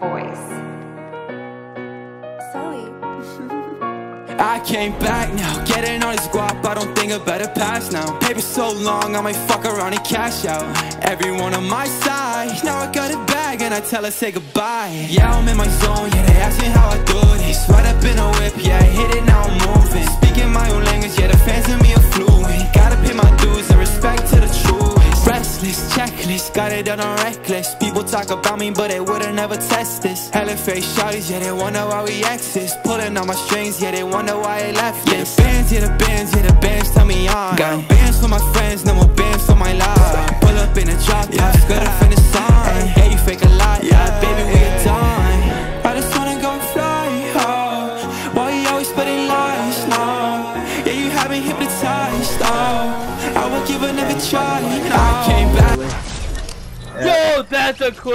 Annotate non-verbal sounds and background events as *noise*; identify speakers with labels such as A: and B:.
A: voice. *laughs*
B: I came back now, getting all this guap, I don't think about better past now. Paper so long, I might fuck around and cash out. Everyone on my side, now I got it back and I tell her say goodbye. Yeah, I'm in my zone, yeah, they asking how I do this. Right up in a whip, yeah, I hit it, now I'm moving. Speaking my own language, yeah, the fans in me are fluent Restless, checklist, got it done on reckless. People talk about me, but they would've never test this. Hella face shawties, yeah, they wonder why we exist. Pulling on my strings, yeah, they wonder why I left this Yeah, the bands, yeah, the bands, yeah, the bands tell me on. Got bands for my friends, no more bands for my life. Pull up in a drop top, skirt up in the sun Hey, you fake a lot, yeah, baby, we are done. I just wanna go and fly, oh. Why you always spreading lies, no. Yeah, you have me hypnotized, oh. I would give another try,
C: That's a clip.